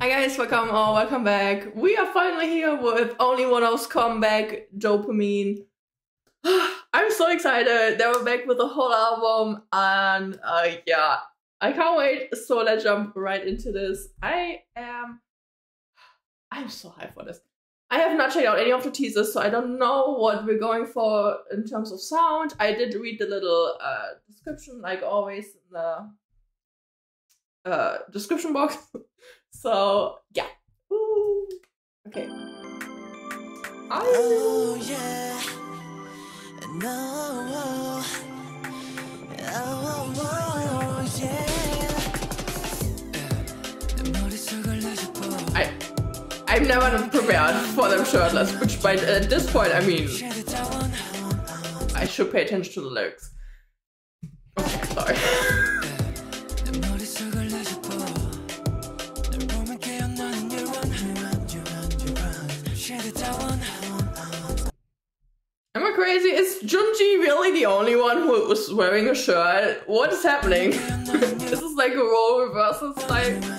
Hi guys, welcome or welcome back. We are finally here with OnlyOneOf's comeback, Dopamine. I'm so excited. They were back with the whole album and uh, yeah, I can't wait. So let's jump right into this. I am I'm so hyped for this. I have not checked out any of the teasers, so I don't know what we're going for in terms of sound. I did read the little uh, description, like always in the uh, description box. so yeah. Ooh. Okay. Oh yeah. No. Oh, oh, oh, yeah. I I'm never prepared for them shirtless, which by at this point I mean I should pay attention to the lyrics. Okay, sorry. crazy? Is Junji really the only one who was wearing a shirt? What is happening? this is like a role reversal style.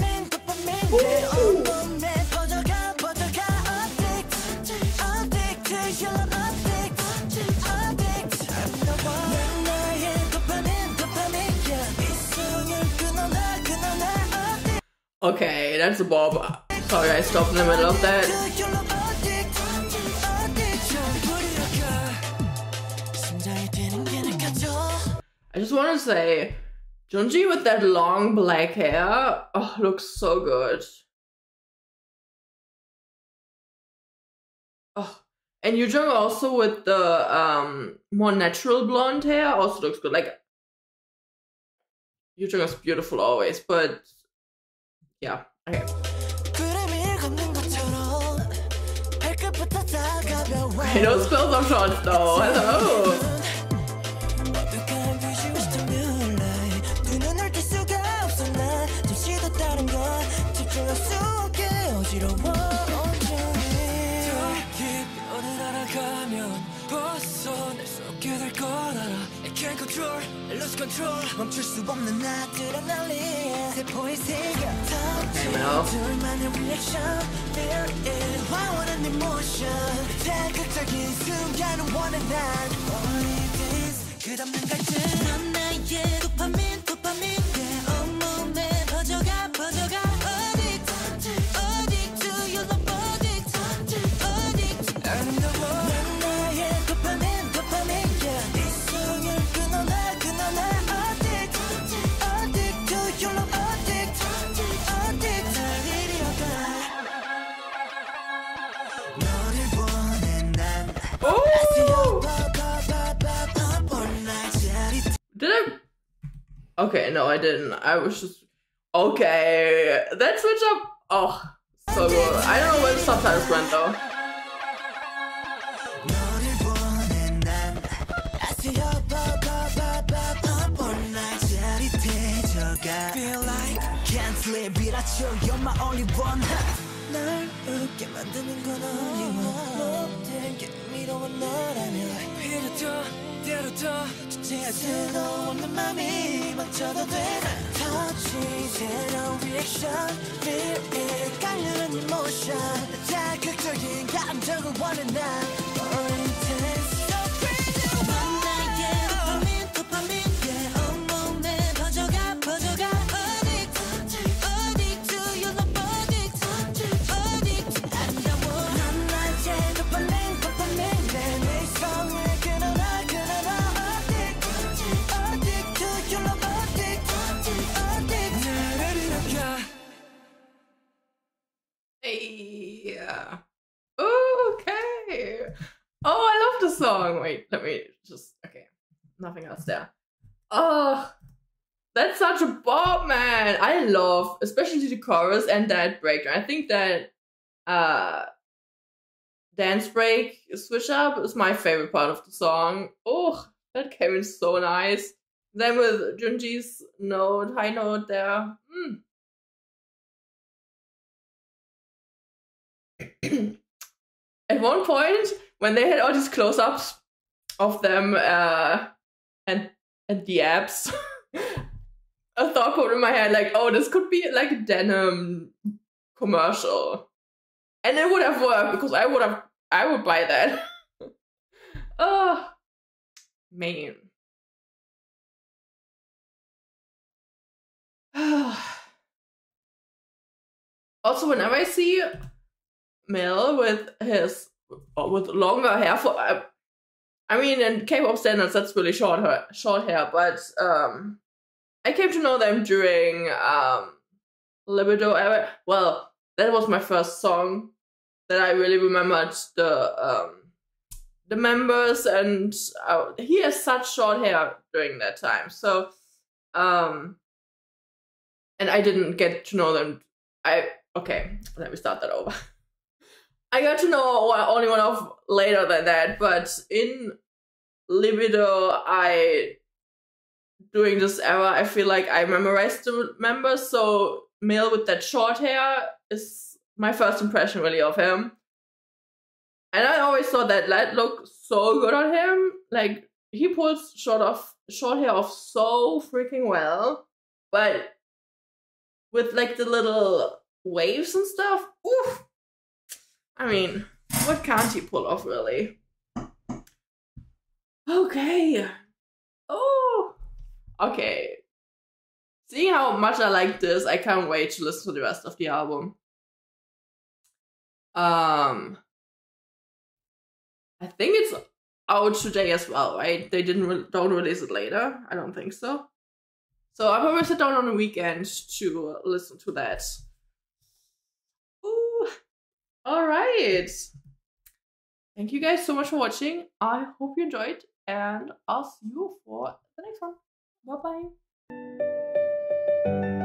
Okay, that's a bob. Sorry, I stopped in the middle of that. I just want to say, Junji with that long black hair, oh, looks so good. Oh, and Yoojung also with the um more natural blonde hair also looks good. Like Yoojung is beautiful always, but yeah. Okay. I know it spells on shots though. Hello. control 멈출 수 없는 아드레날린 세포에 새겨 Well. 둘만의 reaction Feel it 화원한 emotion 자극적인 순간을 원해 난 Only this 끝없는 갈증 넌 나의 Did I? Okay, no, I didn't. I was just okay. That switch up. Oh, so good. I don't know where the subtitles went though. 너를 원해 난 아세요 바바바바바 볼날 짜릿해져가 Feel like can't sleep 이라쳐 You're my only one 날 웃게 만드는 건 only one 모든 게 미로운 너라면 이렇다 때렸다 수도 없는 맘이 멈춰도 돼 터치 새로운 리액션 it 깔려는 emotion. 자극적인 감정을 원해 난 intense So Hey. Okay. Oh, I love the song. Wait, let me just okay. Nothing else there. Oh, that's such a bop, man. I love, especially the chorus and that breakdown. I think that uh dance break switch up is my favorite part of the song. Oh, that came in so nice. Then with Junji's note, high note there. Mm. At one point, when they had all these close-ups of them uh, and and the abs, a thought popped in my head like, oh, this could be like a denim commercial. And it would have worked because I would have I would buy that. oh man. also, whenever I see Mel with his with longer hair, for I, I mean, in K-pop standards, that's really short hair, short hair. But um, I came to know them during um, Libido. Era. Well, that was my first song that I really remembered the um, the members, and uh, he has such short hair during that time. So, um, and I didn't get to know them. I okay, let me start that over. I got to know OnlyOneOf later than that, but in Libido, I during this era, I feel like I memorized the members. So male with that short hair is my first impression really of him. And I always thought that that looked so good on him. Like he pulls short off short hair off so freaking well. But with like the little waves and stuff, oof. I mean, what can't he pull off really? Okay. Oh. Okay. Seeing how much I like this, I can't wait to listen to the rest of the album. Um I think it's out today as well, right? They didn't re- don't release it later. I don't think so. So I'll probably sit down on the weekend to listen to that. All right. Thank you guys so much for watching. I hope you enjoyed, and I'll see you for the next one. Bye bye.